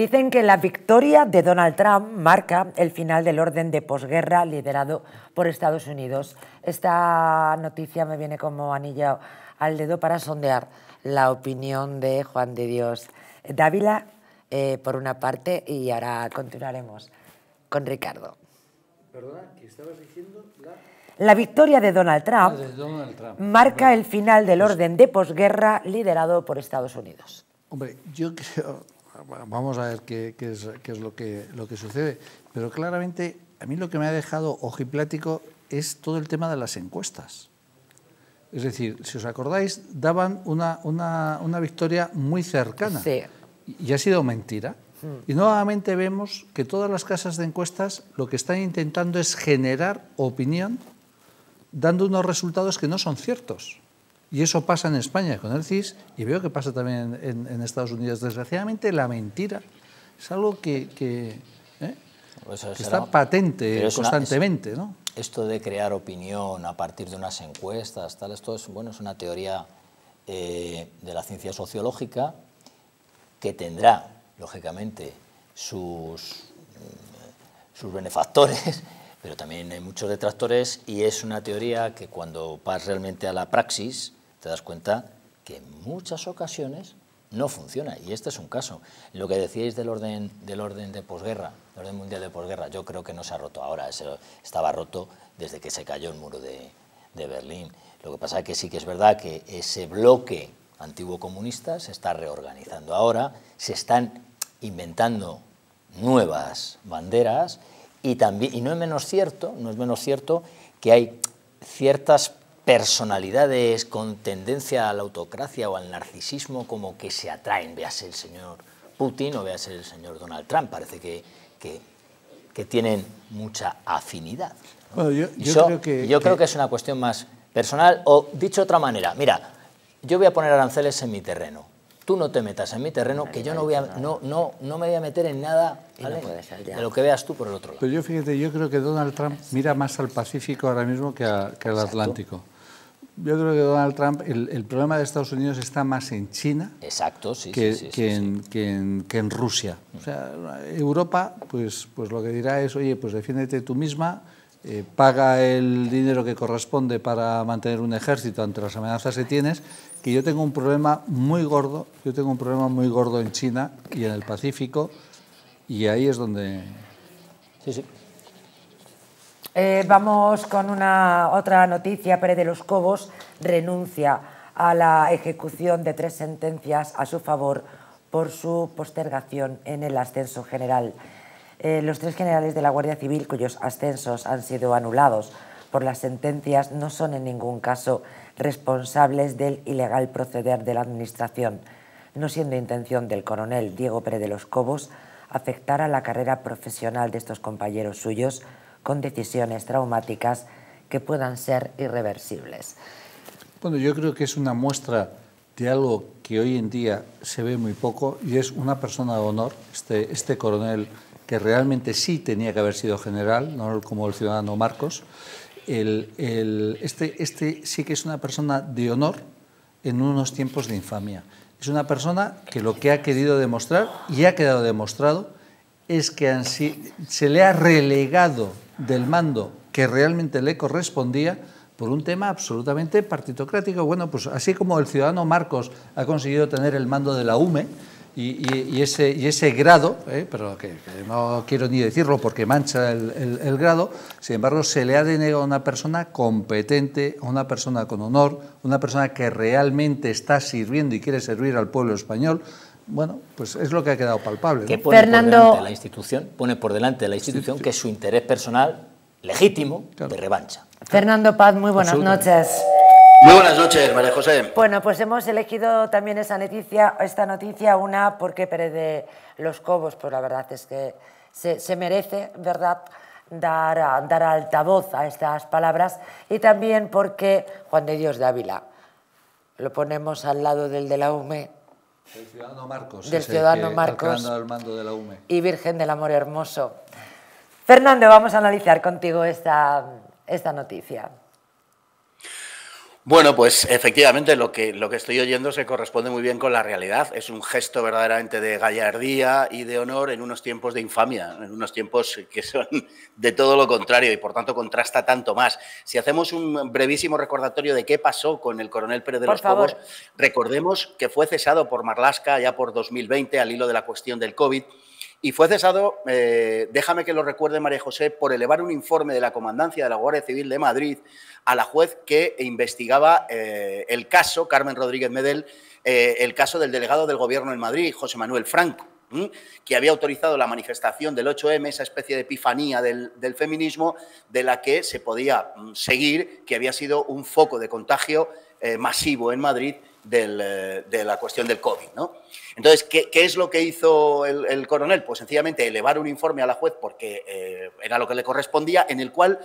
Dicen que la victoria de Donald Trump marca el final del orden de posguerra liderado por Estados Unidos. Esta noticia me viene como anillo al dedo para sondear la opinión de Juan de Dios Dávila, eh, por una parte, y ahora continuaremos con Ricardo. Perdona, ¿qué estabas diciendo? La victoria de Donald Trump, Ah, de Donald Trump. marca el final del orden de posguerra liderado por Estados Unidos. Hombre, yo creo, vamos a ver qué, qué es, qué es lo, que, lo que sucede, pero claramente a mí lo que me ha dejado ojiplático es todo el tema de las encuestas. Es decir, si os acordáis, daban una, una, una victoria muy cercana Sí. y ha sido mentira. Y nuevamente vemos que todas las casas de encuestas lo que están intentando es generar opinión dando unos resultados que no son ciertos. Y eso pasa en España con el CIS y veo que pasa también en, en Estados Unidos. Desgraciadamente, la mentira es algo que, que, ¿eh? Pues que está patente una- constantemente. ¿no? es- Esto de crear opinión a partir de unas encuestas, tal, esto es, bueno, es una teoría eh, de la ciencia sociológica que tendrá, lógicamente, sus, mm, sus benefactores, pero también hay muchos detractores, y es una teoría que cuando vas realmente a la praxis te das cuenta que en muchas ocasiones no funciona, y este es un caso. Lo que decíais del orden, del orden de posguerra, el orden mundial de posguerra, yo creo que no se ha roto ahora, estaba roto desde que se cayó el muro de, de Berlín. Lo que pasa es que sí que es verdad que ese bloque antiguo comunista se está reorganizando ahora, se están inventando nuevas banderas y también y no es menos cierto, no es menos cierto que hay ciertas personalidades con tendencia a la autocracia o al narcisismo como que se atraen, véase el señor Putin o véase el señor Donald Trump, parece que, que, que tienen mucha afinidad. ¿no? Bueno, yo- Y yo eso- creo que- yo creo que- que es una cuestión más personal o dicho de otra manera, mira, yo voy a poner aranceles en mi terreno. Tú no te metas en mi terreno, que yo no, voy a, no, no, no me voy a meter en nada no ¿vale? puede ser ya. de lo que veas tú por el otro lado. Pero yo fíjate, yo creo que Donald Trump mira más al Pacífico ahora mismo que, a- que al Atlántico. Yo creo que Donald Trump, el, el problema de Estados Unidos está más en China Exacto, sí, que, sí, sí, sí, que sí. en, que en- que en Rusia. O sea, Europa, pues, pues lo que dirá es, oye, pues defiéndete tú misma, eh, paga el dinero que corresponde para mantener un ejército ante las amenazas que tienes, que yo tengo un problema muy gordo, yo tengo un problema muy gordo en China y en el Pacífico, y ahí es donde... Sí, sí. Eh, vamos con una otra noticia. Pérez de los Cobos renuncia a la ejecución de tres sentencias a su favor por su postergación en el ascenso general. Eh, los tres generales de la Guardia Civil cuyos ascensos han sido anulados por las sentencias no son en ningún caso responsables del ilegal proceder de la Administración, no siendo intención del coronel Diego Pérez de los Cobos afectar a la carrera profesional de estos compañeros suyos con decisiones traumáticas que puedan ser irreversibles. Bueno, yo creo que es una muestra de algo que hoy en día se ve muy poco y es una persona de honor, este, este coronel que realmente sí tenía que haber sido general, no como el ciudadano Marcos. El- el- este, este sí que es una persona de honor en unos tiempos de infamia. Es una persona que lo que ha querido demostrar y ha quedado demostrado es que se le ha relegado del mando que realmente le correspondía por un tema absolutamente partitocrático. Bueno, pues así como el ciudadano Marcos ha conseguido tener el mando de la UME y, ese, y ese grado, ¿eh? pero que, no quiero ni decirlo porque mancha el, el- el grado, sin embargo se le ha denegado a una persona competente, a una persona con honor, una persona que realmente está sirviendo y quiere servir al pueblo español. Bueno, pues es lo que ha quedado palpable. ¿no? que pone Fernando- por delante la institución, pone por delante la institución que es su interés personal legítimo Claro. de revancha. Fernando Paz, muy buenas noches. Muy buenas noches, María José. Bueno, pues hemos elegido también esa noticia, esta noticia, una porque Pérez de los Cobos, pues la verdad es que se, se merece, ¿verdad?, dar, a- dar altavoz a estas palabras y también porque Juan de Dios Dávila, lo ponemos al lado del de la UME El ciudadano Marcos. Del ciudadano Marcos. al que han dado el mando de la UME. y Virgen del Amor Hermoso. Fernando, vamos a analizar contigo esta, esta noticia. Bueno, pues efectivamente lo que, lo que estoy oyendo se corresponde muy bien con la realidad. Es un gesto verdaderamente de gallardía y de honor en unos tiempos de infamia, en unos tiempos que son de todo lo contrario y por tanto contrasta tanto más. Si hacemos un brevísimo recordatorio de qué pasó con el coronel Pérez de los Cobos, recordemos que fue cesado por Marlasca ya por 2020 al hilo de la cuestión del COVID y fue cesado, eh, déjame que lo recuerde María José, por elevar un informe de la Comandancia de la Guardia Civil de Madrid a la juez que investigaba eh, el caso, Carmen Rodríguez Medel, eh, el caso del delegado del Gobierno en Madrid, José Manuel Franco, que había autorizado la manifestación del 8M, esa especie de epifanía del, feminismo, de la que se podía mm, seguir que había sido un foco de contagio masivo en Madrid de la cuestión del COVID. ¿no? Entonces, ¿qué, es lo que hizo el, coronel? Pues sencillamente elevar un informe a la juez porque eh, era lo que le correspondía, en el cual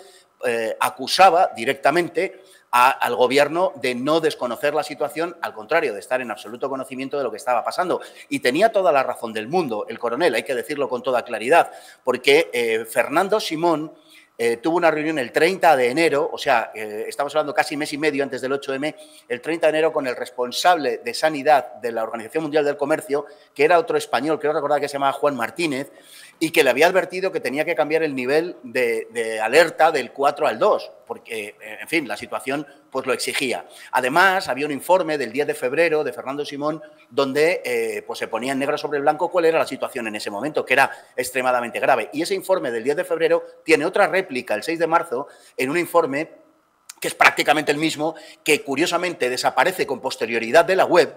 eh, acusaba directamente al gobierno de no desconocer la situación, al contrario, de estar en absoluto conocimiento de lo que estaba pasando. Y tenía toda la razón del mundo el coronel, hay que decirlo con toda claridad, porque eh, Fernando Simón eh, tuvo una reunión el 30 de enero, o sea, eh, estamos hablando casi mes y medio antes del 8M, el 30 de enero con el responsable de sanidad de la Organización Mundial del Comercio, que era otro español, creo recordar que se llamaba Juan Martínez, y que le había advertido que tenía que cambiar el nivel de, alerta del 4 al 2, porque, eh, en fin, la situación pues lo exigía. Además, había un informe del 10 de febrero de Fernando Simón donde eh, pues se ponía en negro sobre blanco cuál era la situación en ese momento, que era extremadamente grave. Y ese informe del 10 de febrero tiene otra réplica el 6 de marzo en un informe que es prácticamente el mismo, que curiosamente desaparece con posterioridad de la web,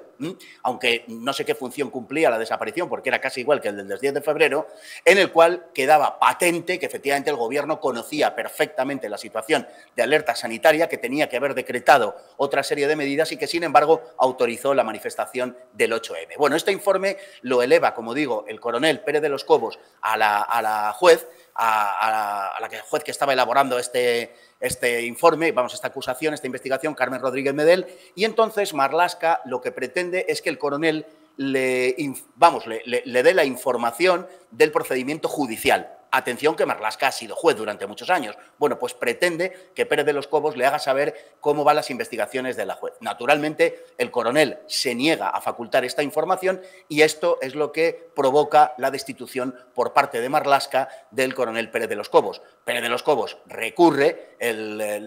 aunque no sé qué función cumplía la desaparición, porque era casi igual que el del 10 de febrero, en el cual quedaba patente que efectivamente el gobierno conocía perfectamente la situación de alerta sanitaria, que tenía que haber decretado otra serie de medidas y que, sin embargo, autorizó la manifestación del 8M. Bueno, este informe lo eleva, como digo, el coronel Pérez de los Cobos a la, a la juez, a, la, juez que estaba elaborando este, este informe, vamos, esta acusación, esta investigación, Carmen Rodríguez Medel, y entonces Marlasca lo que pretende es que el coronel le, vamos, le dé la información del procedimiento judicial. Atención que Marlasca ha sido juez durante muchos años. Bueno, pues pretende que Pérez de los Cobos le haga saber cómo van las investigaciones de la juez. Naturalmente, el coronel se niega a facultar esta información y esto es lo que provoca la destitución por parte de Marlasca del coronel Pérez de los Cobos. Pérez de los Cobos recurre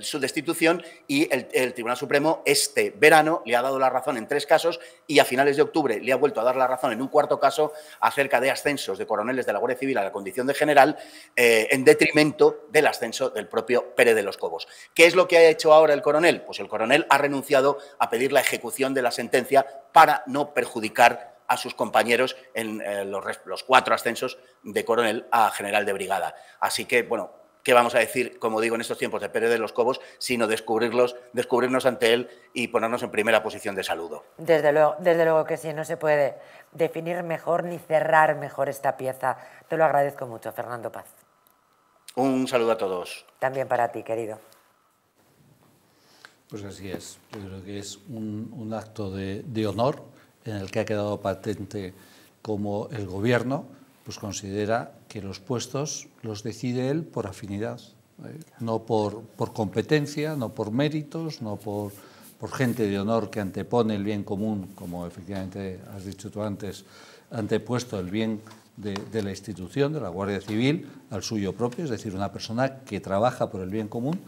su destitución y el, Tribunal Supremo este verano le ha dado la razón en tres casos y a finales de octubre le ha vuelto a dar la razón en un cuarto caso acerca de ascensos de coroneles de la Guardia Civil a la condición de general eh, en detrimento del ascenso del propio Pérez de los Cobos. ¿Qué es lo que ha hecho ahora el coronel? Pues el coronel ha renunciado a pedir la ejecución de la sentencia para no perjudicar a sus compañeros en eh, los, cuatro ascensos de coronel a general de brigada. Así que, bueno, ¿qué vamos a decir, como digo, en estos tiempos de Pérez de los Cobos, sino descubrirlos, descubrirnos ante él y ponernos en primera posición de saludo? Desde luego, desde luego que sí, no se puede definir mejor ni cerrar mejor esta pieza. Te lo agradezco mucho, Fernando Paz. Un saludo a todos. También para ti, querido. Pues así es. Yo creo que es un, acto de, honor en el que ha quedado patente como el gobierno pues considera que los puestos los decide él por afinidad, ¿eh? no por, por competencia, no por méritos, no por por gente de honor que antepone el bien común, como efectivamente has dicho tú antes, antepuesto el bien de, la institución, de la Guardia Civil, al suyo propio, es decir, una persona que trabaja por el bien común,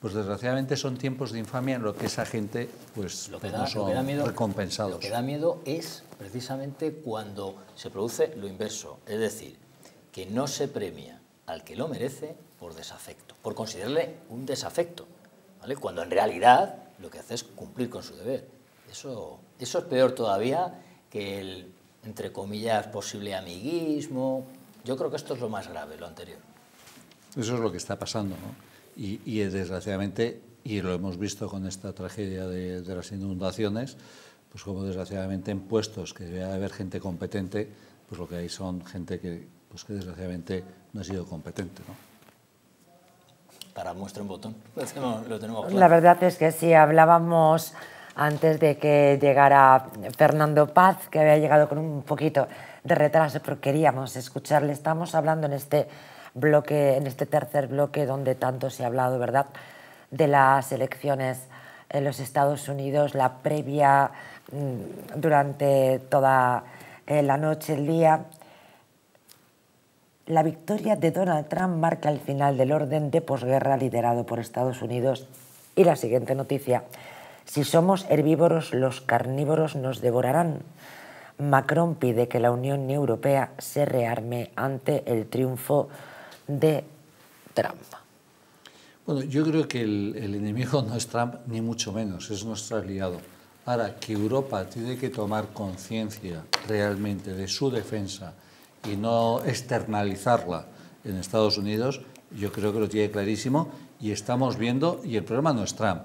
pues desgraciadamente son tiempos de infamia en lo que esa gente pues lo que da, no son miedo, recompensados. Lo que da miedo es precisamente cuando se produce lo inverso, es decir, que no se premia al que lo merece por desafecto, por considerarle un desafecto, ¿vale? cuando en realidad lo que hace es cumplir con su deber. Eso, eso es peor todavía que el, entre comillas, posible amiguismo. Yo creo que esto es lo más grave, lo anterior. Eso es lo que está pasando, ¿no? Y, y desgraciadamente, y lo hemos visto con esta tragedia de, de, las inundaciones, pues como desgraciadamente en puestos que debe haber gente competente, pues lo que hay son gente que, pues que desgraciadamente no ha sido competente, ¿no? para muestra un botón. Lo tenemos, La verdad es que sí, hablábamos antes de que llegara Fernando Paz, que había llegado con un poquito de retraso, pero queríamos escucharle. Estamos hablando en este bloque, en este tercer bloque donde tanto se ha hablado, ¿verdad?, de las elecciones en los Estados Unidos, la previa mm, durante toda eh, la noche, el día. La victoria de Donald Trump marca el final del orden de posguerra liderado por Estados Unidos. Y la siguiente noticia. Si somos herbívoros, los carnívoros nos devorarán. Macron pide que la Unión Europea se rearme ante el triunfo de Trump. Bueno, yo creo que el, enemigo no es Trump, ni mucho menos, es nuestro aliado. Ahora, que Europa tiene que tomar conciencia realmente de su defensa y no externalizarla en Estados Unidos, yo creo que lo tiene clarísimo y estamos viendo, y el problema no es Trump,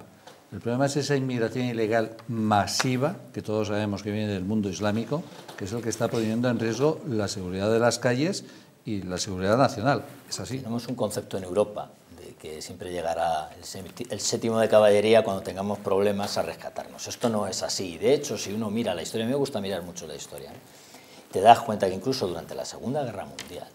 el problema es esa inmigración ilegal masiva, que todos sabemos que viene del mundo islámico, que es el que está poniendo en riesgo la seguridad de las calles y la seguridad nacional. Es así. Tenemos un concepto en Europa de que siempre llegará el séptimo de caballería cuando tengamos problemas a rescatarnos. Esto no es así. De hecho, si uno mira la historia, me gusta mirar mucho la historia, ¿eh? Te das cuenta que incluso durante la Segunda Guerra Mundial,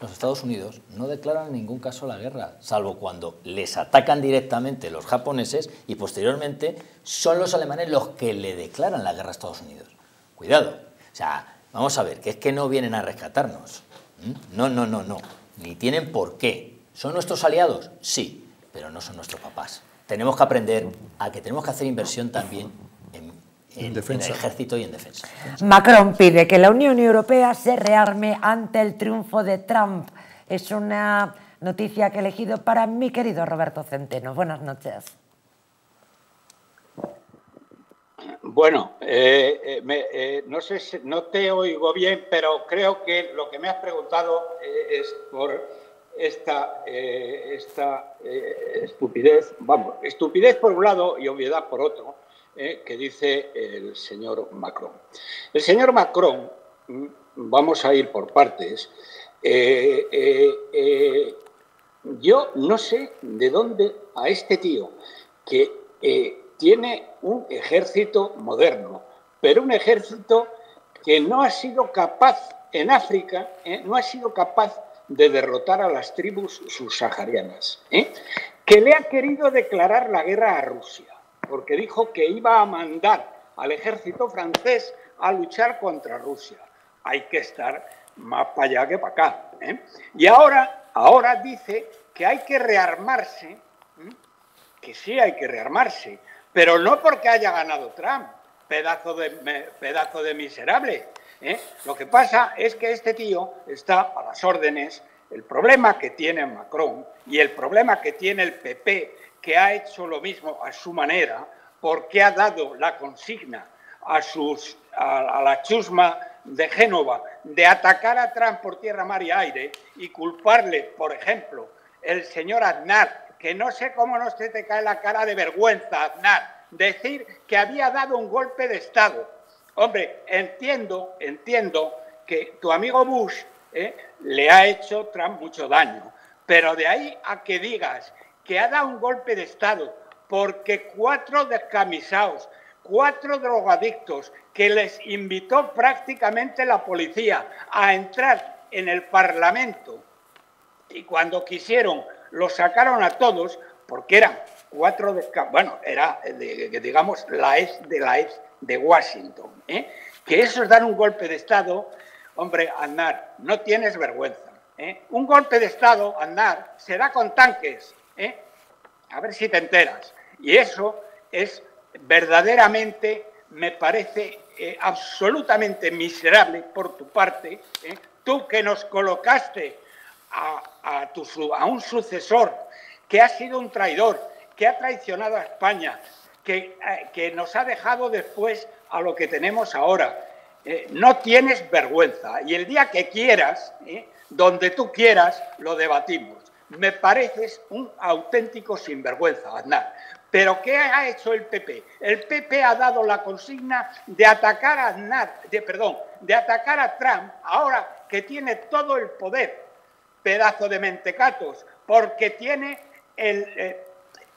los Estados Unidos no declaran en ningún caso la guerra, salvo cuando les atacan directamente los japoneses y posteriormente son los alemanes los que le declaran la guerra a Estados Unidos. Cuidado, o sea, vamos a ver, que es que no vienen a rescatarnos. No, no, no, no, ni tienen por qué. ¿Son nuestros aliados? Sí, pero no son nuestros papás. Tenemos que aprender a que tenemos que hacer inversión también en, defensa. el ejército y en defensa. Macron pide que la Unión Europea se rearme ante el triunfo de Trump. Es una noticia que he elegido para mi querido Roberto Centeno. Buenas noches. Bueno, eh, eh, eh, no sé, si, no te oigo bien, pero creo que lo que me has preguntado es por esta, esta estupidez, vamos, estupidez por un lado y obviedad por otro, eh, que dice el señor Macron. El señor Macron, mm, vamos a ir por partes, eh, eh, yo no sé de dónde a este tío que tiene un ejército moderno, pero un ejército que no ha sido capaz en África, no ha sido capaz de derrotar a las tribus subsaharianas, que le ha querido declarar la guerra a Rusia porque dijo que iba a mandar al ejército francés a luchar contra Rusia. Hay que estar más para allá que para acá. ¿eh? Y ahora, ahora dice que hay que rearmarse, que sí hay que rearmarse, pero no porque haya ganado Trump, pedazo de, pedazo de miserable. ¿eh? Lo que pasa es que este tío está a las órdenes. El problema que tiene Macron y el problema que tiene el PP que ha hecho lo mismo a su manera, porque ha dado la consigna a, sus, a, la chusma de Génova de atacar a Trump por tierra, mar y aire y culparle, por ejemplo, el señor Aznar, que no sé cómo no se te cae la cara de vergüenza, Aznar, decir que había dado un golpe de Estado. Hombre, entiendo, entiendo que tu amigo Bush eh, le ha hecho Trump mucho daño, pero de ahí a que digas que ha dado un golpe de Estado porque cuatro descamisados, cuatro drogadictos que les invitó prácticamente la policía a entrar en el Parlamento y cuando quisieron los sacaron a todos porque eran cuatro descamisados, bueno, era digamos la ex de la ex de Washington, ¿eh? que eso es dar un golpe de Estado, hombre, Andar, no tienes vergüenza. ¿eh? Un golpe de Estado, Andar, se da con tanques, ¿eh? A ver si te enteras. Y eso es verdaderamente, me parece eh, absolutamente miserable por tu parte, ¿eh? tú que nos colocaste a, un sucesor que ha sido un traidor, que ha traicionado a España, que, que nos ha dejado después a lo que tenemos ahora. no tienes vergüenza y el día que quieras, donde tú quieras, lo debatimos me pareces un auténtico sinvergüenza, Aznar. Pero ¿qué ha hecho el PP? El PP ha dado la consigna de atacar a Aznar, de, perdón, de atacar a Trump, ahora que tiene todo el poder, pedazo de mentecatos, porque tiene el, eh,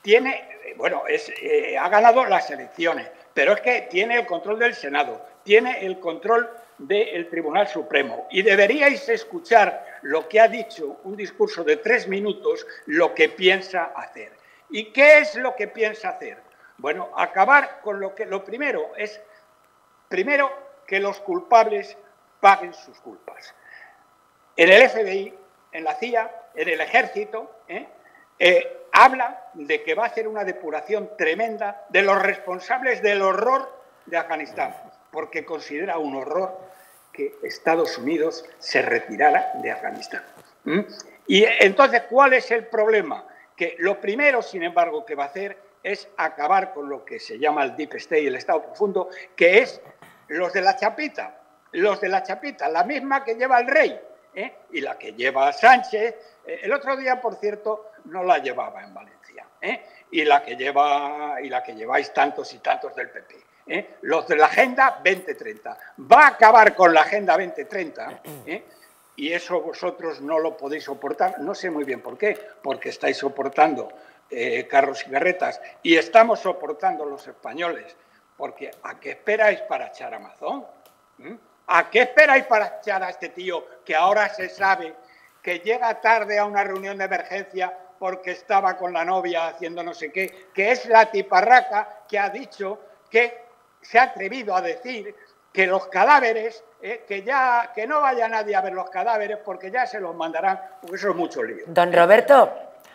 tiene, bueno, es, eh, ha ganado las elecciones, pero es que tiene el control del Senado, tiene el control del Tribunal Supremo. Y deberíais escuchar lo que ha dicho, un discurso de tres minutos, lo que piensa hacer. ¿Y qué es lo que piensa hacer? Bueno, acabar con lo que lo primero es, primero, que los culpables paguen sus culpas. En el FBI, en la CIA, en el ejército, ¿eh? Eh, habla de que va a hacer una depuración tremenda de los responsables del horror de Afganistán, porque considera un horror que Estados Unidos se retirara de Afganistán. Y entonces, ¿cuál es el problema? Que lo primero, sin embargo, que va a hacer es acabar con lo que se llama el Deep State, el Estado profundo, que es los de la chapita, los de la chapita, la misma que lleva el rey ¿eh? y la que lleva Sánchez. Eh, el otro día, por cierto, no la llevaba en Valencia. ¿eh? Y la que lleva y la que lleváis tantos y tantos del PP. Los de la Agenda 2030. Va a acabar con la Agenda 2030 y eso vosotros no lo podéis soportar. No sé muy bien por qué, porque estáis soportando carros y carretas y estamos soportando los españoles, porque ¿a qué esperáis para echar Amazon? ¿Mm? ¿A qué esperáis para echar a este tío que ahora se sabe que llega tarde a una reunión de emergencia porque estaba con la novia haciendo no sé qué, que es la tiparraca que ha dicho que se ha atrevido a decir que los cadáveres, eh, que ya que no vaya nadie a ver los cadáveres porque ya se los mandarán, porque eso es mucho lío. Don Roberto,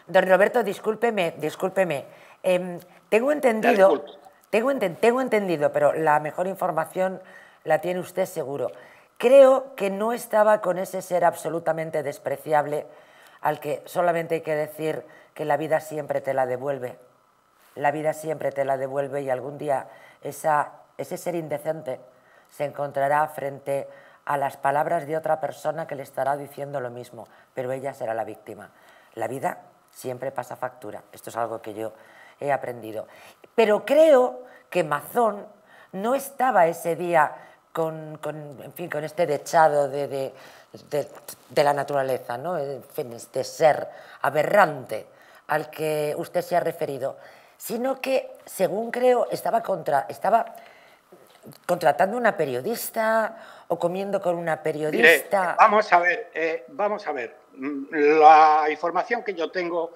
don Roberto, discúlpeme, discúlpeme. Em, tengo entendido, tengo, tengo entendido, pero la mejor información la tiene usted seguro. Creo que no estaba con ese ser absolutamente despreciable al que solamente hay que decir que la vida siempre te la devuelve. La vida siempre te la devuelve y algún día ese ser indecente se encontrará frente a las palabras de otra persona que le estará diciendo lo mismo, pero ella será la víctima. La vida siempre pasa factura. Esto es algo que yo he aprendido. Pero creo que Mazón no estaba ese día con, en fin, con este dechado de, de, la naturaleza, ¿no? este ser aberrante al que usted se ha referido, sino que, según creo, estaba, contra, estaba contratando una periodista o comiendo con una periodista. vamos a ver, eh, vamos a ver. La información que yo tengo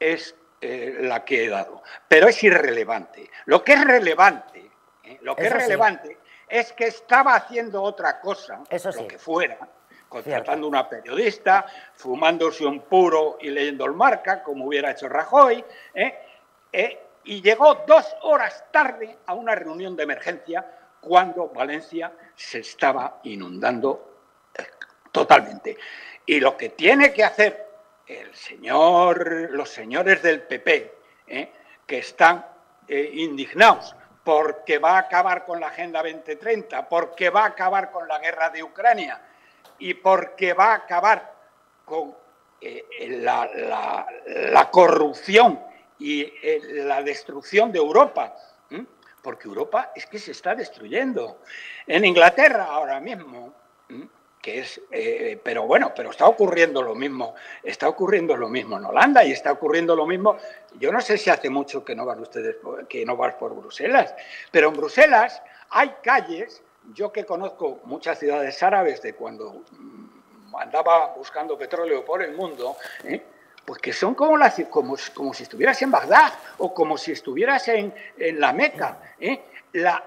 es eh, la que he dado, pero es irrelevante. Lo que es relevante, eh, lo que es relevante es que estaba haciendo otra cosa, lo que fuera, contratando una periodista, fumándose un puro y leyendo el marca, como hubiera hecho Rajoy, ¿eh? ¿Eh? y llegó dos horas tarde a una reunión de emergencia cuando Valencia se estaba inundando eh, totalmente. Y lo que tiene que hacer el señor, los señores del PP, que están indignados porque va a acabar con la Agenda 2030, porque va a acabar con la guerra de Ucrania y porque va a acabar con eh, la, corrupción y eh, la destrucción de Europa. Porque Europa es que se está destruyendo. En Inglaterra ahora mismo que es, eh, pero bueno, pero está ocurriendo lo mismo, está ocurriendo lo mismo en Holanda y está ocurriendo lo mismo. Yo no sé si hace mucho que no van ustedes, que no van por Bruselas, pero en Bruselas hay calles, yo que conozco muchas ciudades árabes de cuando mm, andaba buscando petróleo por el mundo, ¿eh? Pues que son como, las, como, como, si estuvieras en Bagdad o como si estuvieras en, en la Meca. ¿eh? la,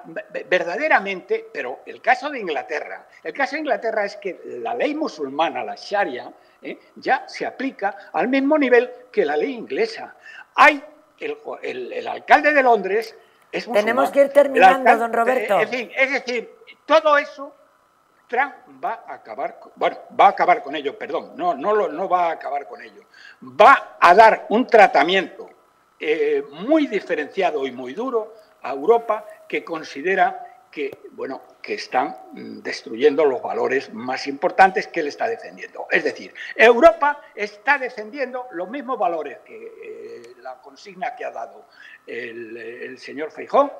verdaderamente, pero el caso de Inglaterra, el caso de Inglaterra es que la ley musulmana, la Sharia, ¿eh? ya se aplica al mismo nivel que la ley inglesa. Hay el, alcalde de Londres es musulmán. Tenemos que ir terminando, don Roberto. En fin, es decir, todo eso Trump va a acabar, bueno, va a acabar con ello, perdón, no, no, no va a acabar con ello. Va a dar un tratamiento eh, muy diferenciado y muy duro a Europa que considera que, bueno, que están mm, destruyendo los valores más importantes que él está defendiendo. Es decir, Europa está defendiendo los mismos valores que eh, la consigna que ha dado el, señor Feijó.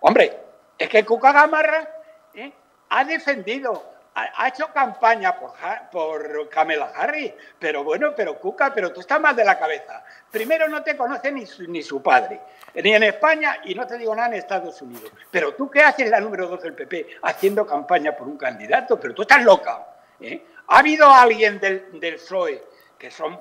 Hombre, es que Cuca Gamarra ¿eh? Ha defendido ha, hecho campaña por, por Kamala Harris, pero bueno, pero Cuca, pero tú estás mal de la cabeza. Primero no te conoce ni su, ni su padre, ni en España y no te digo nada en Estados Unidos. Pero tú qué haces la número dos del PP haciendo campaña por un candidato, pero tú estás loca. ¿eh? ¿Ha habido alguien del, del PSOE que son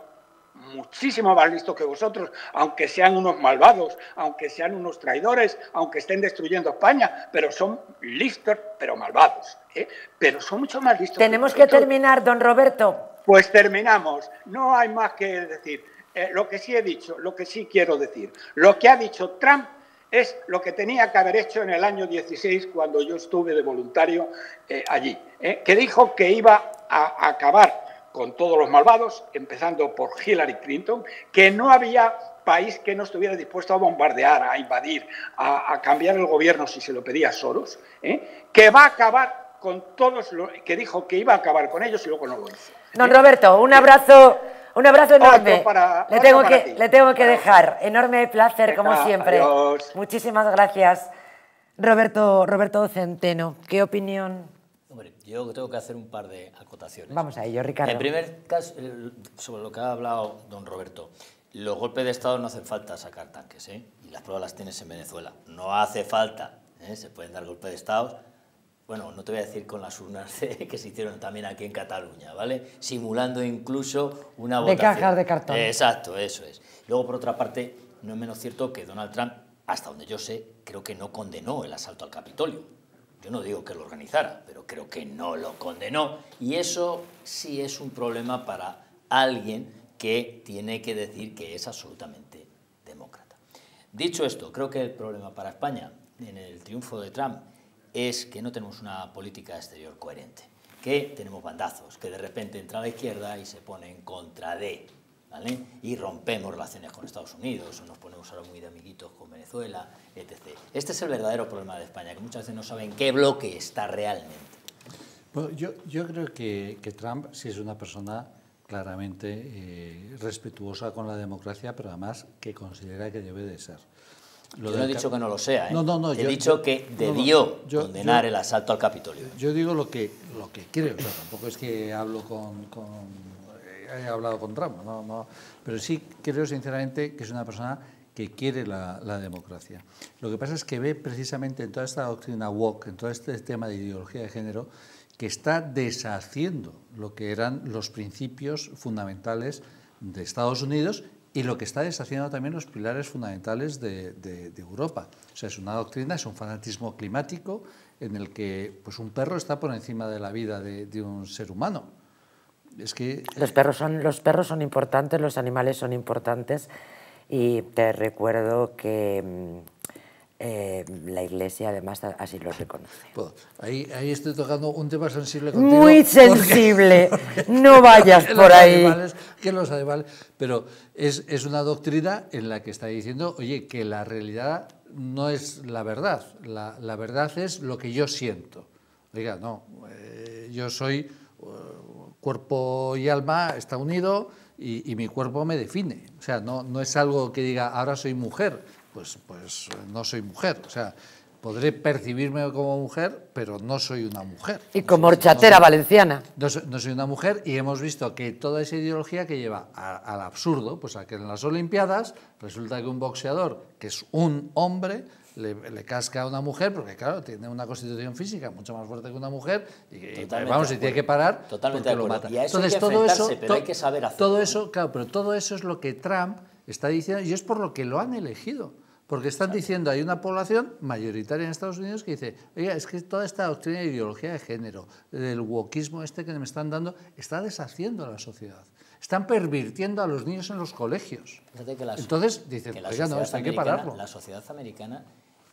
muchísimo más listos que vosotros, aunque sean unos malvados, aunque sean unos traidores, aunque estén destruyendo España, pero son listos, pero malvados. ¿eh? Pero son mucho más listos. Tenemos que, terminar, don Roberto. Pues terminamos. No hay más que decir. Eh, lo que sí he dicho, lo que sí quiero decir, lo que ha dicho Trump es lo que tenía que haber hecho en el año 16 cuando yo estuve de voluntario eh, allí, que dijo que iba a acabar con todos los malvados, empezando por Hillary Clinton, que no había país que no estuviera dispuesto a bombardear, a invadir, a, cambiar el gobierno si se lo pedía Soros, ¿eh? que va a acabar con todos los que dijo que iba a acabar con ellos y luego no lo hizo. Don Roberto, un abrazo, un abrazo enorme. le, tengo que, le tengo que dejar. Enorme placer, como siempre. Muchísimas gracias. Roberto, Roberto Centeno, ¿qué opinión yo tengo que hacer un par de acotaciones. Vamos a ello, Ricardo. En primer caso, sobre lo que ha hablado don Roberto, los golpes de Estado no hacen falta sacar tanques, ¿eh? y las pruebas las tienes en Venezuela. No hace falta, ¿eh? se pueden dar golpes de Estado, bueno, no te voy a decir con las urnas que se hicieron también aquí en Cataluña, ¿vale? Simulando incluso una votación. De cajas de cartón. Exacto, eso es. Luego, por otra parte, no es menos cierto que Donald Trump, hasta donde yo sé, creo que no condenó el asalto al Capitolio yo no digo que lo organizara, pero creo que no lo condenó. Y eso sí es un problema para alguien que tiene que decir que es absolutamente demócrata. Dicho esto, creo que el problema para España en el triunfo de Trump es que no tenemos una política exterior coherente, que tenemos bandazos, que de repente entra la izquierda y se pone en contra de y rompemos relaciones con Estados Unidos, o nos ponemos ahora muy de amiguitos con Venezuela, etc. Este es el verdadero problema de España, que muchas veces no saben qué bloque está realmente. yo, yo, creo que, que, Trump sí es una persona claramente eh, respetuosa con la democracia, pero además que considera que debe de ser. Lo yo no he dicho que no lo sea, ¿eh? no, no, no, he dicho que debió condenar el asalto al Capitolio. Yo digo lo que, lo que creo, tampoco es que hablo con he hablado con Trump, no, no, pero sí creo sinceramente que es una persona que quiere la, democracia. Lo que pasa es que ve precisamente en toda esta doctrina woke, en todo este tema de ideología de género, que está deshaciendo lo que eran los principios fundamentales de Estados Unidos y lo que está deshaciendo también los pilares fundamentales de, Europa. O sea, es una doctrina, es un fanatismo climático en el que pues, un perro está por encima de la vida de un ser humano que... Los perros, son, los perros son importantes, los animales son importantes y te recuerdo que mm, eh, la Iglesia además así lo reconoce. Pues, ahí, ahí estoy tocando un tema sensible contigo. Muy sensible, no vayas por ahí. que los animales, pero es, es, una doctrina en la que está diciendo, oye, que la realidad no es la verdad, la, la verdad es lo que yo siento. Oiga, no, eh, yo soy cuerpo y alma está unido y, mi cuerpo me define. O sea, no, no, es algo que diga, ahora soy mujer, pues, pues no soy mujer. O sea, podré percibirme como mujer, pero no soy una mujer. Y como horchatera valenciana. No soy, una mujer y hemos visto que toda esa ideología que lleva al absurdo, pues a que en las Olimpiadas resulta que un boxeador, que es un hombre, le, casca a una mujer, porque claro, tiene una constitución física mucho más fuerte que una mujer, y, vamos, y tiene que parar Totalmente porque lo mata. Y a eso Entonces, todo eso, pero hay que saber hacerlo. Todo eso, claro, pero todo eso es lo que Trump está diciendo, y es por lo que lo han elegido. Porque están diciendo, hay una población mayoritaria en Estados Unidos que dice, oiga, es que toda esta doctrina de ideología de género, del wokismo este que me están dando, está deshaciendo a la sociedad. Están pervirtiendo a los niños en los colegios. Entonces dicen, oiga, no, esto hay que pararlo. La sociedad americana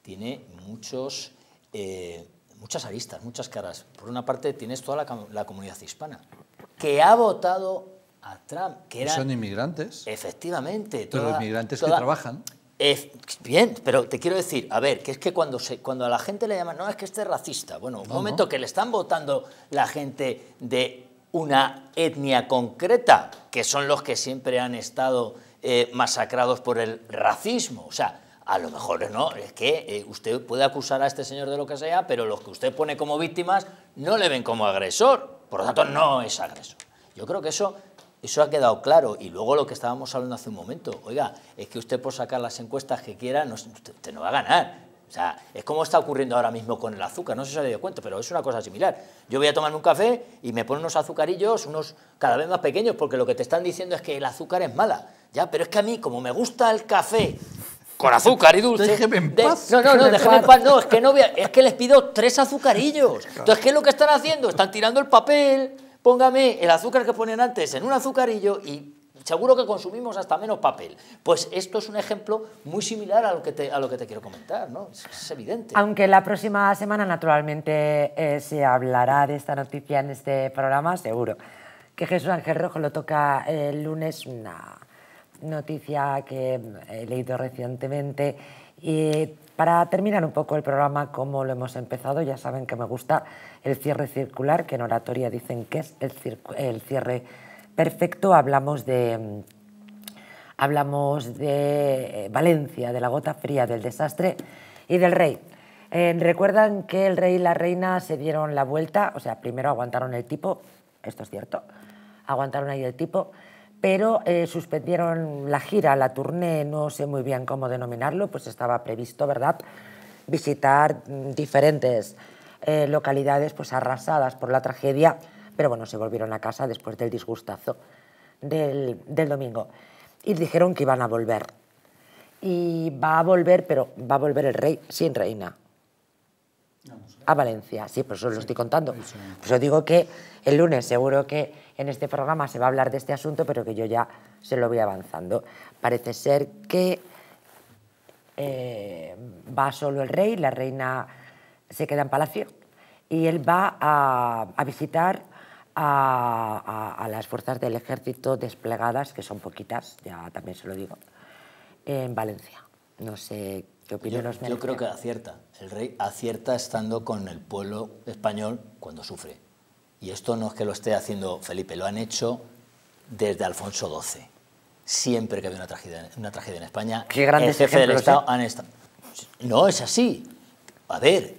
tiene muchos, eh, muchas aristas, muchas caras. Por una parte tienes toda la, comunidad hispana, que ha votado a Trump. Que eran, son inmigrantes. Efectivamente. Pero los inmigrantes que trabajan. bien, pero te quiero decir, a ver, que es que cuando, se, cuando a la gente le llaman, no, es que este es racista. Bueno, un momento que le están votando la gente de una etnia concreta, que son los que siempre han estado eh, masacrados por el racismo. O sea, a lo mejor no, es que eh, usted puede acusar a este señor de lo que sea, pero los que usted pone como víctimas no le ven como agresor, por lo tanto no es agresor. Yo creo que eso, eso ha quedado claro. Y luego lo que estábamos hablando hace un momento, oiga, es que usted por sacar las encuestas que quiera, no, usted, no va a ganar. O sea, es como está ocurriendo ahora mismo con el azúcar, no sé si os habéis dado cuenta, pero es una cosa similar. Yo voy a tomarme un café y me ponen unos azucarillos, unos cada vez más pequeños, porque lo que te están diciendo es que el azúcar es mala. Ya, pero es que a mí, como me gusta el café con azúcar y dulce. Déjeme en de- paz, no, no, no, déjeme en paz. No, es que no voy a- es que les pido tres azucarillos. Entonces, ¿qué es lo que están haciendo? Están tirando el papel. Póngame el azúcar que ponen antes en un azucarillo y seguro que consumimos hasta menos papel. Pues esto es un ejemplo muy similar a lo que te, a lo que te quiero comentar, ¿no? Es, es evidente. Aunque la próxima semana, naturalmente, eh, se hablará de esta noticia en este programa, seguro. Que Jesús Ángel Rojo lo toca el lunes, una noticia que he leído recientemente. Y para terminar un poco el programa, como lo hemos empezado, ya saben que me gusta el cierre circular, que en oratoria dicen que es el cierre perfecto. Hablamos de mm, Hablamos de eh, Valencia, de la gota fría, del desastre y del rey. Eh, Recuerdan que el rey y la reina se dieron la vuelta, o sea, primero aguantaron el tipo, esto es cierto, aguantaron ahí el tipo, pero eh, suspendieron la gira, la tournée, no sé muy bien cómo denominarlo, pues estaba previsto, ¿verdad?, visitar mm, diferentes eh, localidades pues arrasadas por la tragedia, pero bueno, se volvieron a casa después del disgustazo del, del domingo. Y dijeron que iban a volver. Y va a volver, pero va a volver el rey sin reina. A Valencia, sí, por eso lo estoy contando. Por eso digo que el lunes seguro que en este programa se va a hablar de este asunto, pero que yo ya se lo voy avanzando. Parece ser que eh, va solo el rey, la reina se queda en palacio y él va a, a visitar a, a- a las fuerzas del ejército desplegadas, que son poquitas, ya también se lo digo, en Valencia. No sé qué Yo, creo que acierta. El rey acierta estando con el pueblo español cuando sufre. Y esto no es que lo esté haciendo Felipe, lo han hecho desde Alfonso XII. Siempre que había una tragedia, una tragedia en España, Qué el jefe del Estado ¿eh? han estado. No, es así. A ver,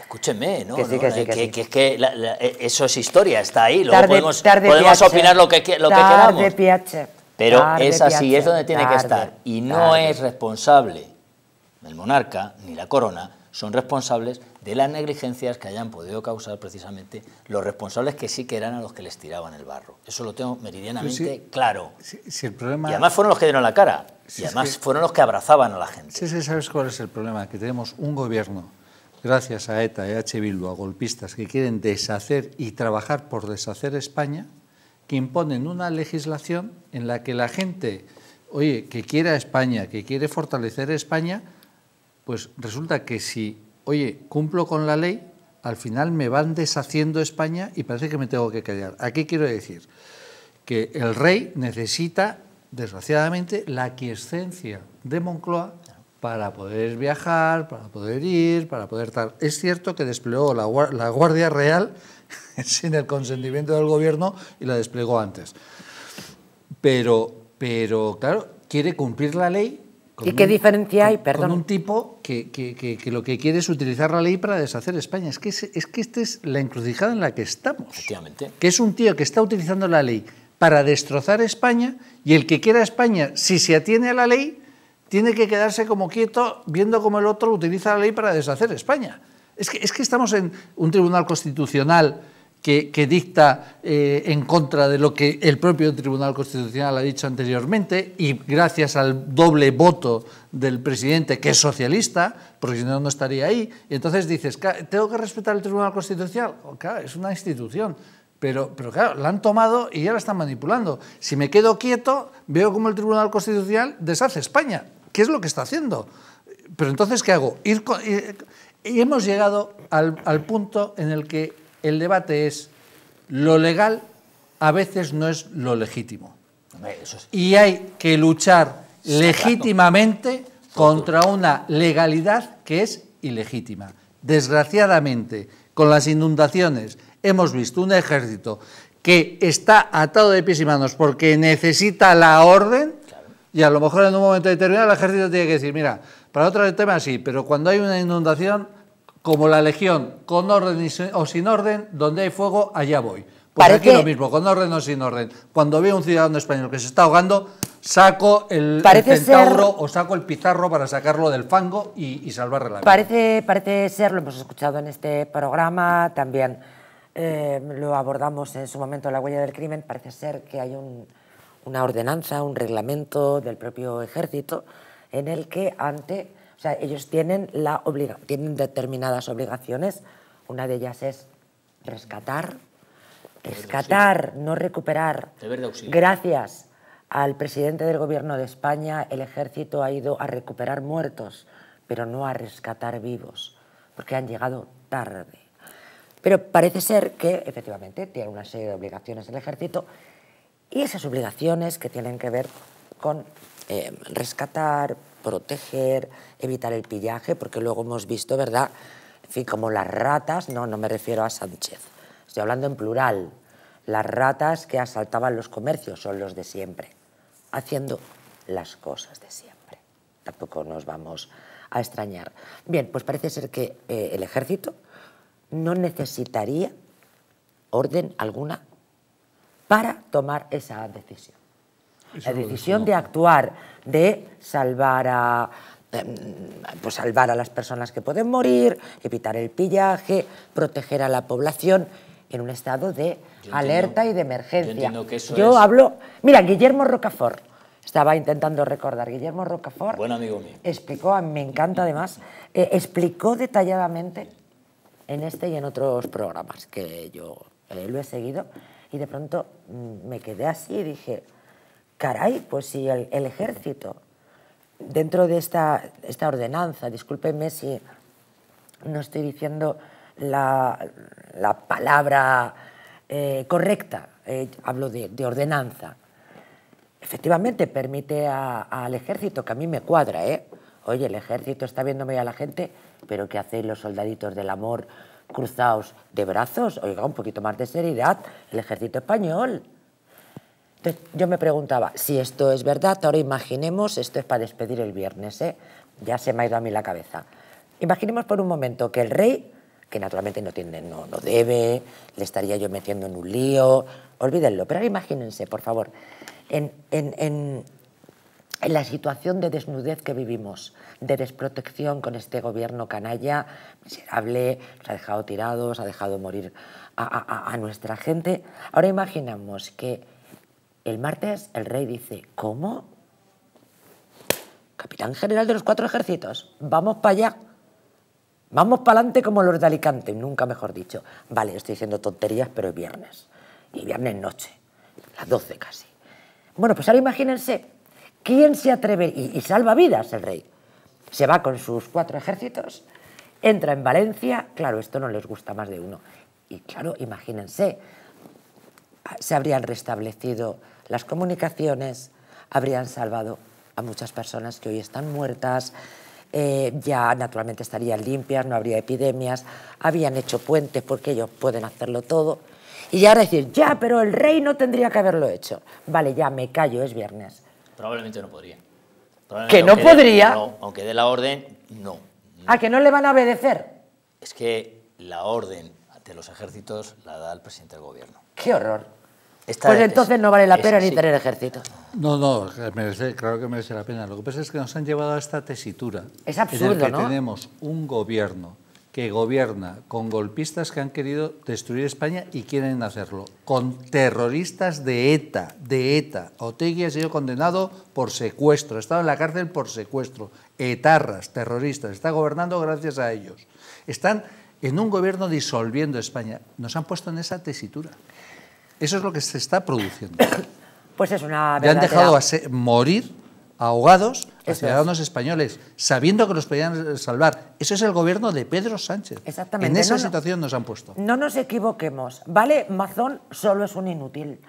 escúchenme, ¿no? Que sí, No, que sí, que sí. que es que la- la- eso es historia, está ahí. Luego Tarde- podemos, tarde podemos piace. opinar lo que, lo Tarde queramos. Pero es así, es donde tiene que estar. Y no es responsable el monarca ni la corona, son responsables de las negligencias que hayan podido causar precisamente los responsables que sí que eran a los que les tiraban el barro. Eso lo tengo meridianamente claro. Si, si el problema... Y además fueron los que dieron la cara. Y es además que- fueron los que abrazaban a la gente. Sí, sí, ¿sabes cuál es el problema? Que tenemos un gobierno, gracias a ETA, EH Bildu, a golpistas que quieren deshacer y trabajar por deshacer España, que imponen una legislación en la que la gente, oye, que quiere a España, que quiere fortalecer España, pues resulta que si, oye, cumplo con la ley, al final me van deshaciendo España y parece que me tengo que callar. ¿A qué quiero decir? Que el rey necesita, desgraciadamente, la aquiescencia de Moncloa para poder viajar, para poder ir, para poder tal. Es cierto que desplegó la, la Guardia Real sin el consentimiento del gobierno y la desplegó antes. Pero, pero claro, quiere cumplir la ley. Con ¿Y qué diferencia hay? con- Perdón. Con un tipo que, que- que- que lo que quiere es utilizar la ley para deshacer España. Es que, es, es que esta es la encrucijada en la que estamos. Efectivamente. Que es un tío que está utilizando la ley para destrozar España y el que quiera España, si se atiene a la ley, tiene que quedarse como quieto viendo cómo el otro utiliza la ley para deshacer España. Es que, es que estamos en un tribunal constitucional que, que dicta eh, en contra de lo que el propio Tribunal Constitucional ha dicho anteriormente y gracias al doble voto del presidente, que es socialista, porque si no, no estaría ahí. Y entonces dices, "Ca- ¿tengo que respetar el Tribunal Constitucional? Oh, claro, es una institución. Pero, pero claro, la han tomado y ya la están manipulando. Si me quedo quieto, veo como el Tribunal Constitucional deshace España. ¿Qué es lo que está haciendo? Pero entonces, ¿qué hago? Ir con- ir- y hemos llegado al, al punto en el que el debate es lo legal a veces no es lo legítimo. Y hay que luchar legítimamente contra una legalidad que es ilegítima. Desgraciadamente, con las inundaciones hemos visto un ejército que está atado de pies y manos porque necesita la orden y a lo mejor en un momento determinado el ejército tiene que decir, mira, para otro tema sí, pero cuando hay una inundación, como la legión, con orden o sin orden, donde hay fuego, allá voy. Pues Parece- aquí lo mismo, con orden o sin orden. Cuando veo un ciudadano español que se está ahogando, saco el, centauro ser- o saco el pizarro para sacarlo del fango y, y salvarle la vida. Parece, parece ser, lo hemos escuchado en este programa, también eh, lo abordamos en su momento en la huella del crimen, parece ser que hay un- una ordenanza, un reglamento del propio ejército en el que ante, o sea, ellos tienen, la obliga- tienen determinadas obligaciones, una de ellas es rescatar, rescatar, no recuperar. Gracias al presidente del gobierno de España, el ejército ha ido a recuperar muertos, pero no a rescatar vivos, porque han llegado tarde. Pero parece ser que efectivamente tiene una serie de obligaciones el ejército y esas obligaciones que tienen que ver con eh, rescatar, proteger, evitar el pillaje, porque luego hemos visto, ¿verdad? En fin, como las ratas, no, no me refiero a Sánchez, estoy hablando en plural, las ratas que asaltaban los comercios son los de siempre, haciendo las cosas de siempre. Tampoco nos vamos a extrañar. Bien, pues parece ser que eh, el ejército no necesitaría orden alguna para tomar esa decisión. La decisión de actuar, de salvar a, em, pues salvar a las personas que pueden morir, evitar el pillaje, proteger a la población en un estado de Yo alerta entiendo- y de emergencia. yo que eso Yo es- hablo, mira, Guillermo Rocafort, estaba intentando recordar, Guillermo Rocafort Buen amigo mío. explicó, a mí me encanta además, eh, explicó detalladamente en este y en otros programas que yo eh, lo he seguido y de pronto mm, me quedé así y dije, caray, pues si el, ejército, dentro de esta, esta ordenanza, discúlpenme si no estoy diciendo la, la palabra eh, correcta, eh, hablo de, de ordenanza, efectivamente permite al ejército, que a mí me cuadra, ¿eh? Oye, el ejército está viéndome a la gente, pero ¿qué hacéis los soldaditos del amor cruzados de brazos? Oiga, un poquito más de seriedad, el ejército español. Yo me preguntaba, si esto es verdad, ahora imaginemos, esto es para despedir el viernes, ¿eh? ya se me ha ido a mí la cabeza. Imaginemos por un momento que el rey, que naturalmente no, tiene, no, no debe, le estaría yo metiendo en un lío, olvídenlo, pero ahora imagínense, por favor, en, en- en- la situación de desnudez que vivimos, de desprotección con este gobierno canalla, miserable, nos ha dejado tirados, ha dejado morir a- a- a nuestra gente. Ahora imaginamos que el martes el rey dice, ¿cómo? Capitán general de los cuatro ejércitos, vamos para allá. Vamos para adelante como los de Alicante, nunca mejor dicho. Vale, estoy diciendo tonterías, pero es viernes. Y viernes noche, las 12 casi. Bueno, pues ahora imagínense, ¿quién se atreve? Y, y salva vidas el rey. Se va con sus cuatro ejércitos, entra en Valencia, claro, esto no les gusta más de uno. Y claro, imagínense, se habrían restablecido las comunicaciones, habrían salvado a muchas personas que hoy están muertas, eh, ya naturalmente estarían limpias, no habría epidemias, habían hecho puentes porque ellos pueden hacerlo todo. Y ahora decir, ya, pero el rey no tendría que haberlo hecho. Vale, ya me callo, es viernes. Probablemente no podría. ¿Que no podría? no, aunque dé la orden, no. ¿A que no le van a obedecer? Es que la orden de los ejércitos la da el presidente del gobierno. ¡Qué horror! Esta Pues es- entonces no vale la pena ni tener ejército. No, no, merece- claro que merece la pena. Lo que pasa es que nos han llevado a esta tesitura. Es en absurdo, el que ¿no? tenemos un gobierno que gobierna con golpistas que han querido destruir España y quieren hacerlo, con terroristas de ETA, de ETA. Otegui ha sido condenado por secuestro, ha estado en la cárcel por secuestro. Etarras, terroristas, está gobernando gracias a ellos. Están en un gobierno disolviendo España. Nos han puesto en esa tesitura. Eso es lo que se está produciendo. Pues es una Le han verdadera- dejado a se- morir ahogados a Eso ciudadanos españoles, sabiendo que los podían salvar. Eso es el gobierno de Pedro Sánchez. Exactamente. En esa No, no. situación nos han puesto. No nos equivoquemos, ¿vale? Mazón solo es un inútil.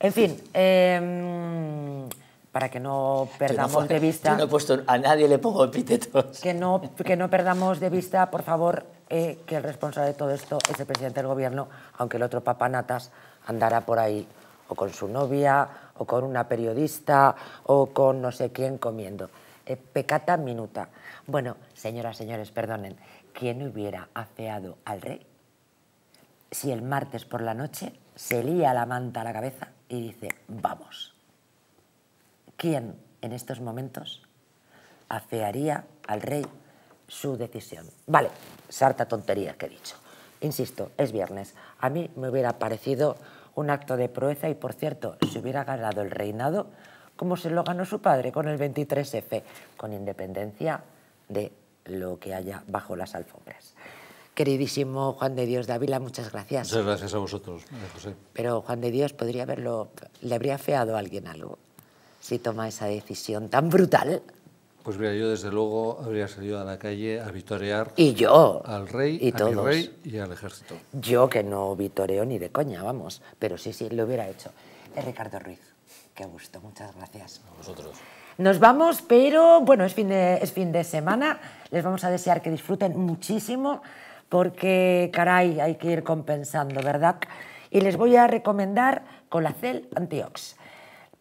En fin, em, para que no no perdamos fue- de vista, Yo no he puesto a nadie le pongo epítetos. que no, que no perdamos de vista, por favor, eh, que el responsable de todo esto es el presidente del gobierno, aunque el otro papanatas andará por ahí o con su novia, o con una periodista, o con no sé quién comiendo. Eh, pecata minuta. Bueno, señoras, señores, perdonen, ¿quién hubiera afeado al rey si el martes por la noche se lía la manta a la cabeza y dice, vamos? quién en estos momentos afearía al rey su decisión. Vale, sarta tontería que he dicho. Insisto, es viernes. A mí me hubiera parecido un acto de proeza y, por cierto, si hubiera ganado el reinado, como se lo ganó su padre con el 23F, con independencia de lo que haya bajo las alfombras. Queridísimo Juan de Dios Dávila, muchas gracias. Muchas gracias a vosotros, María José. Pero Juan de Dios podría haberlo, le habría feado a alguien algo si toma esa decisión tan brutal. Pues mira, yo desde luego habría salido a la calle a vitorear Y yo. al rey, y a todos. mi rey y al ejército. Yo que no vitoreo ni de coña, vamos. Pero sí, sí, lo hubiera hecho. Es Ricardo Ruiz. Qué gusto, muchas gracias. A vosotros. Nos vamos, pero bueno, es fin, de, es fin de semana. Les vamos a desear que disfruten muchísimo porque, caray, hay que ir compensando, ¿verdad? Y les voy a recomendar Colacel Antiox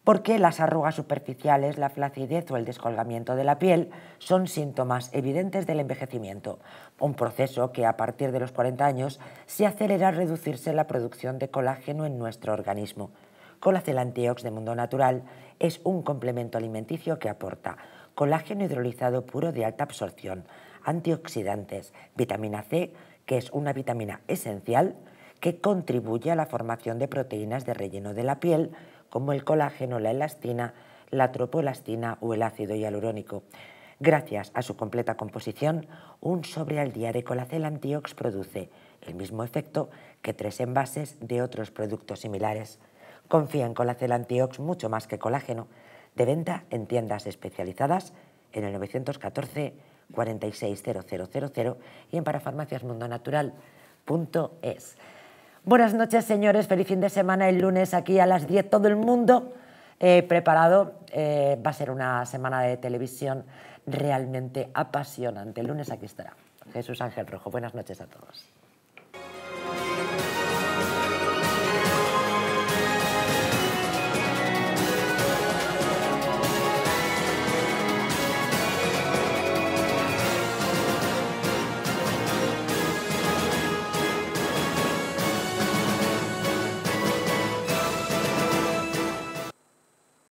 porque las arrugas superficiales, la flacidez o el descolgamiento de la piel son síntomas evidentes del envejecimiento, un proceso que a partir de los 40 años se acelera al reducirse la producción de colágeno en nuestro organismo. Colacel Antiox de Mundo Natural es un complemento alimenticio que aporta colágeno hidrolizado puro de alta absorción, antioxidantes, vitamina C, que es una vitamina esencial que contribuye a la formación de proteínas de relleno de la piel, como el colágeno, la elastina, la tropoelastina o el ácido hialurónico. Gracias a su completa composición, un sobre al día de Colacel Antiox produce el mismo efecto que tres envases de otros productos similares. Confía en Colacel Antiox mucho más que colágeno. De venta en tiendas especializadas en el 914 460000 y en parafarmaciasmundonatural.es. Buenas noches, señores. Feliz fin de semana. El lunes aquí a las 10 todo el mundo eh, preparado. Eh, va a ser una semana de televisión realmente apasionante. El lunes aquí estará Jesús Ángel Rojo. Buenas noches a todos.